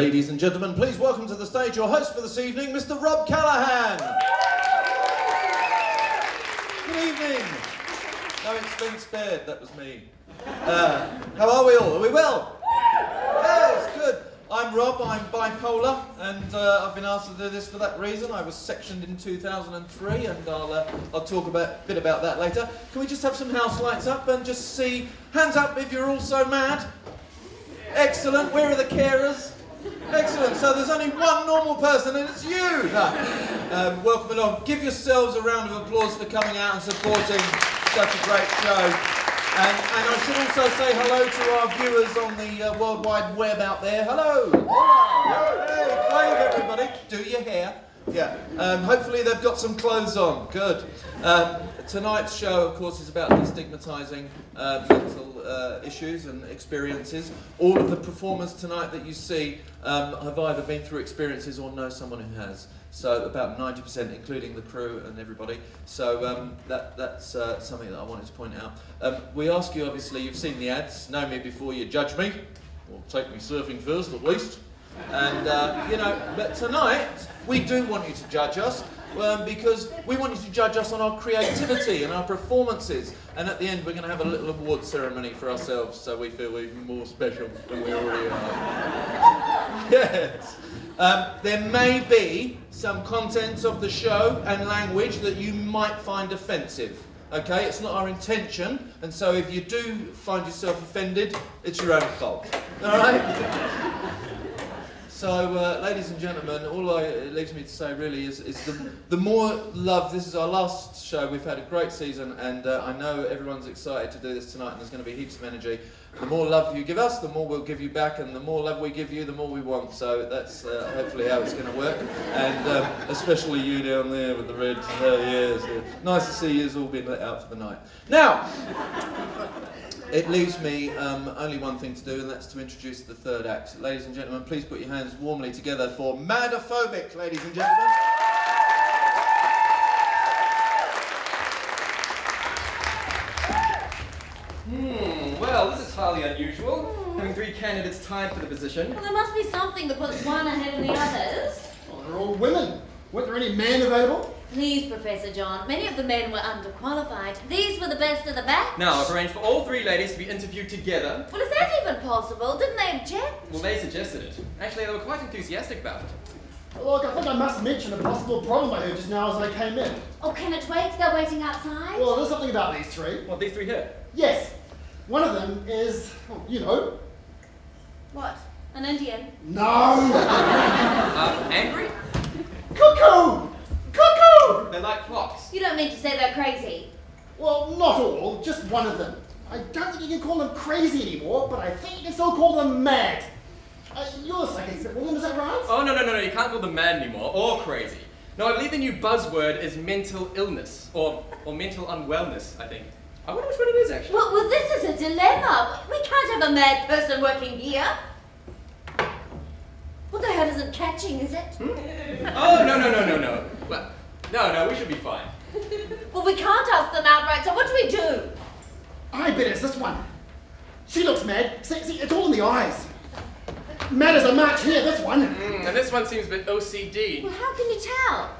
Ladies and gentlemen, please welcome to the stage your host for this evening, Mr. Rob Callaghan. Good evening. No, it's been spared, that was me. Uh, how are we all? Are we well? Yes, good. I'm Rob, I'm bipolar, and uh, I've been asked to do this for that reason. I was sectioned in 2003, and I'll, uh, I'll talk a bit, about that later. Can we just have some house lights up and just see, hands up if you're all so mad? Excellent, where are the carers? Excellent. So there's only one normal person, and it's you. No. Um, welcome along. Give yourselves a round of applause for coming out and supporting such a great show. And, and I should also say hello to our viewers on the uh, World Wide Web out there. Hello. Hello! Hey, wave everybody. Do your hair. Yeah. Um, hopefully they've got some clothes on. Good. Um, tonight's show, of course, is about destigmatising uh, mental uh, issues and experiences. All of the performers tonight that you see um, have either been through experiences or know someone who has. So about 90%, including the crew and everybody. So um, that, that's uh, something that I wanted to point out. Um, we ask you, obviously, you've seen the ads. Know me before you judge me, or take me surfing first, at least. And, uh, you know, but tonight, we do want you to judge us um, because we want you to judge us on our creativity and our performances. And at the end, we're going to have a little award ceremony for ourselves so we feel even more special than we already are. yes. Um, there may be some contents of the show and language that you might find offensive. Okay, it's not our intention, and so if you do find yourself offended, it's your own fault. All right? So, uh, ladies and gentlemen, all I, it leaves me to say really is, is the, the more love, this is our last show, we've had a great season, and uh, I know everyone's excited to do this tonight, and there's going to be heaps of energy. The more love you give us, the more we'll give you back, and the more love we give you, the more we want. So that's uh, hopefully how it's going to work. And um, especially you down there with the red uh, ears. Nice to see you all been let out for the night. Now, it leaves me um, only one thing to do, and that's to introduce the third act. Ladies and gentlemen, please put your hands warmly together for Madophobic, ladies and gentlemen. Hmm, well, this is highly unusual. Having three candidates tied for the position. Well, there must be something that puts one ahead of the others. Well, they're all women. Weren't there any men available? Please, Professor John, many of the men were underqualified. These were the best of the batch. Now, I've arranged for all three ladies to be interviewed together. Well, is that even possible? Didn't they object? Well, they suggested it. Actually, they were quite enthusiastic about it. Look, I think I must mention a possible problem I heard just now as I came in. Oh, can it wait? They're waiting outside? Well, there's something about these three. Well, these three here. Yes, one of them is, well, you know, What? An Indian? no! Uh, angry? Cuckoo! Cuckoo! They like clocks. You don't mean to say they're crazy. Well, not all, just one of them. I don't think you can call them crazy anymore, but I think you can still call them mad. Uh, you're the psychic, William, is that right? Oh, no, no, no, no, you can't call them mad anymore, or crazy. No, I believe the new buzzword is mental illness, or, or mental unwellness, I think. I wonder which one it is, actually. Well, well, this is a dilemma. We can't have a mad person working here. What the hell isn't catching, is it? Oh, no, no, no, no, no. Well, no, no, we should be fine. Well, we can't ask them outright, so what do we do? I bet it's this one. She looks mad. See, see, it's all in the eyes. Mad as a match here, this one. Mm, and this one seems a bit OCD. Well, how can you tell?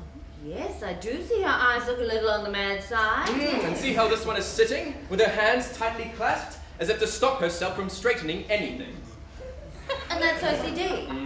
Oh, yes, I do see her eyes look a little on the mad side. Mm, and see how this one is sitting, with her hands tightly clasped, as if to stop herself from straightening anything. And that's OCD.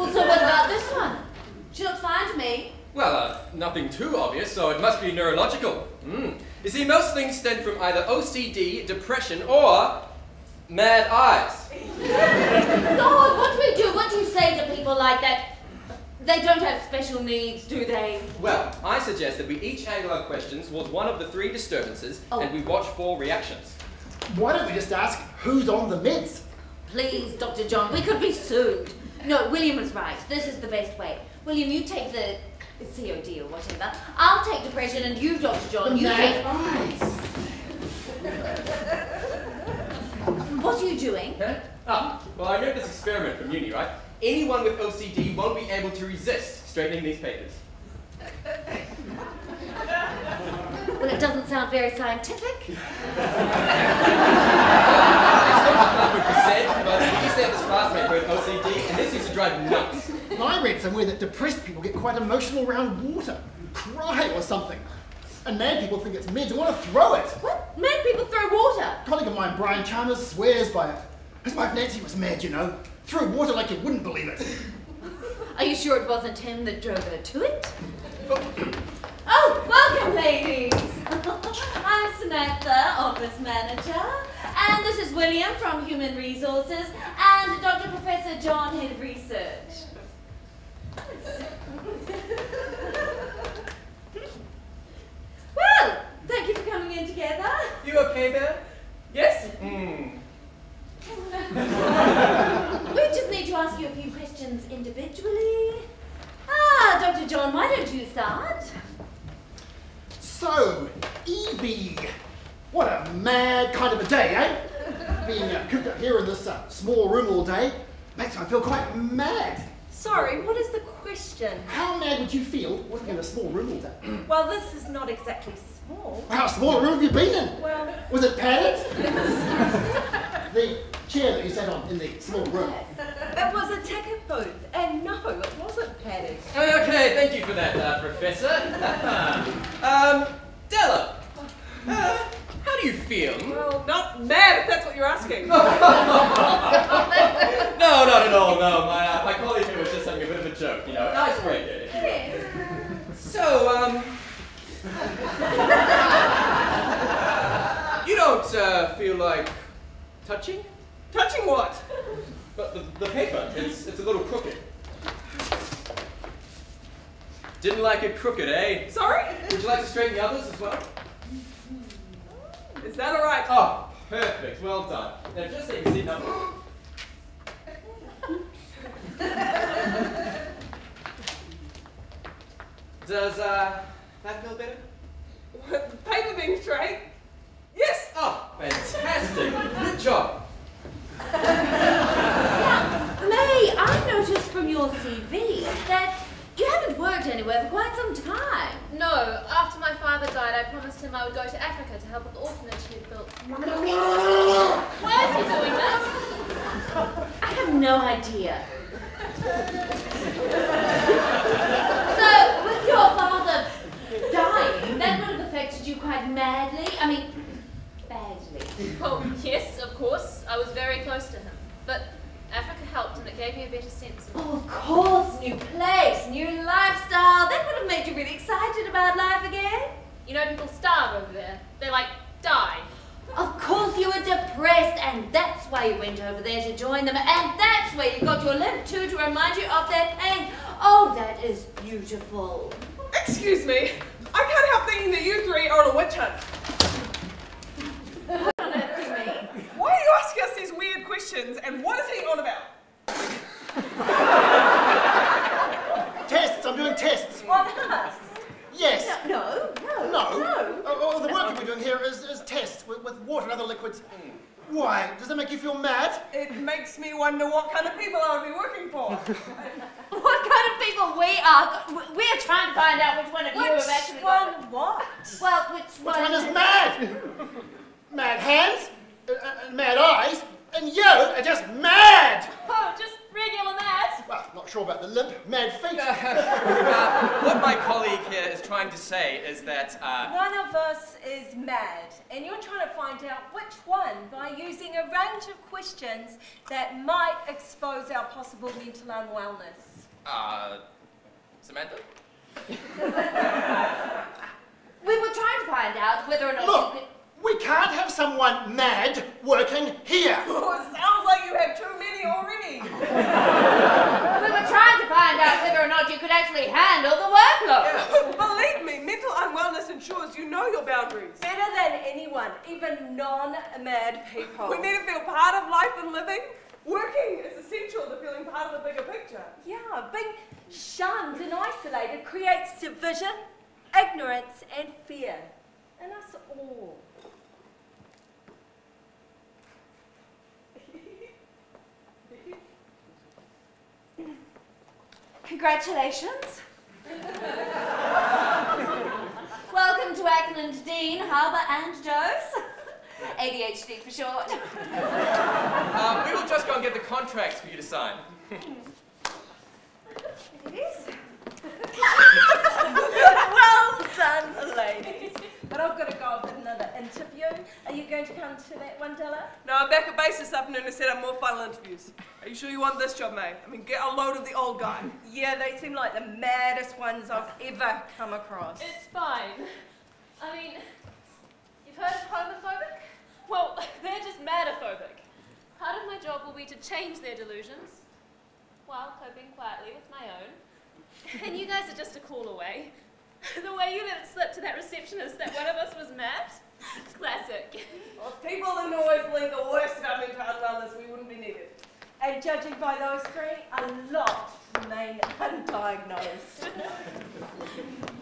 Well, so what about this one? She looks fine to me. Well, uh, nothing too obvious, so it must be neurological. Mm. You see, most things stem from either OCD, depression, or mad eyes. Lord, what do we do? What do you say to people like that? They don't have special needs, do they? Well, I suggest that we each angle our questions towards one of the three disturbances, Oh. and we watch for reactions. Why don't we just ask who's on the meds? Please, Dr. John, we could be sued. No, William was right. This is the best way. William, you take the COD or whatever. I'll take depression, and you, Dr. John, you mad take. eyes. What are you doing? Huh? Ah, well, I know this experiment from uni, right? Anyone with OCD won't be able to resist straightening these papers. Well, it doesn't sound very scientific. It's not 100%, drive you nuts. I read somewhere that depressed people get quite emotional around water, cry or something. And mad people think it's meant to want to throw it. What? Mad people throw water. A colleague of mine, Brian Chalmers, swears by it. His wife Nancy was mad, you know. Threw water like you wouldn't believe it. Are you sure it wasn't him that drove her to it? Oh, welcome, ladies. I'm Samantha, office manager, and this is William from Human Resources, and Dr. Professor John, head of research. well, thank you for coming in together. You okay there? Yes? Hmm. We just need to ask you a few questions individually. Ah, Dr. John, why don't you start? So, Evie, what a mad kind of a day, eh? Being uh, cooped up here in this uh, small room all day makes me feel quite mad. Sorry, what is the question? How mad would you feel working in a small room all day? Well, this is not exactly small. How small a room have you been in? Well, Was it padded? the chair that you sat on in the small room. it was a ticket booth, and no, it wasn't padded. Okay, thank you for that, uh, Professor. um, Della, uh, how do you feel? Well, not mad if that's what you're asking. No, not at all, no. My, uh, my colleague here was just having a bit of a joke, you know, an icebreaker, if you will. So, um... you don't uh, feel like touching? Touching what? But the, the paper, it's, it's a little crooked. Didn't like it crooked, eh? Sorry? Would you like to straighten the others as well? Is that all right? Oh, perfect. Well done. Now just so you can see now. Does uh, that feel better? What, the paper being straight? Yes! Oh, fantastic. Good job. May, I've noticed from your CV that you haven't worked anywhere for quite some time. No, after my father died, I promised him I would go to Africa to help with the orphanage he had built. Why is he doing that? I have no idea. so, with your father dying, that would have affected you quite madly. I mean, badly. Well, yes, of course, I was very close to him. But Africa helped and it gave me a better sense of Oh, of course, new place, new lifestyle. That would have made you really excited about life again. You know, people starve over there. They like die. Of course, you were depressed, and that's why you went over there to join them, and that's where you got your limp too to remind you of their pain. Oh, that is beautiful. Excuse me. I can't help thinking that you three are on a witch hunt. What on earth do you mean? Why are you asking us these weird questions, and what is he on about? Tests, I'm doing tests. On us. Yes. No, no, No. no. Oh, oh, the work that we're doing here is, is tests with, with water and. Why? Does that make you feel mad? It makes me wonder what kind of people I would be working for. What kind of people we are? We're trying to find out which one of you Which have actually one got. what? Well, which Which one? one is mad? mad hands, uh, uh, mad eyes, and you are just mad! Oh, just regular mad. Well, not sure about the limp, mad feet. Uh, what my colleague here is trying to say is that uh, One of us is mad, and you're trying to find out which one by using a range of questions that might expose our possible mental unwellness. uh, Samantha. We were trying to find out whether or not Look, you we can't have someone mad working here. Oh, it sounds like you have too many already. We were trying to find out whether or not you could actually handle the workload. Know your boundaries. Better than anyone, even non-mad people. We need to feel part of life and living. Working is essential to feeling part of the bigger picture. Yeah, being shunned and isolated creates division, ignorance, and fear in us all. Congratulations. Welcome to Ackland Dean, Harbour and Dose. ADHD for short. Uh, we will just go and get the contracts for you to sign. It is. well done, ladies. But I've got to go. I've got another interview. Are you going to come to that one, Della? No, I'm back at base this afternoon to set up more final interviews. Are you sure you want this job, mate? I mean, get a load of the old guy. Yeah, they seem like the maddest ones I've ever come across. It's fine. I mean, you've heard of homophobic? Well, they're just madophobic. Part of my job will be to change their delusions while coping quietly with my own. And you guys are just a call away. The way you let it slip to that receptionist that one of us was mad, it's classic. Well, if people didn't always believe the worst about mental health wellness, we wouldn't be needed. And judging by those three, a lot remain undiagnosed.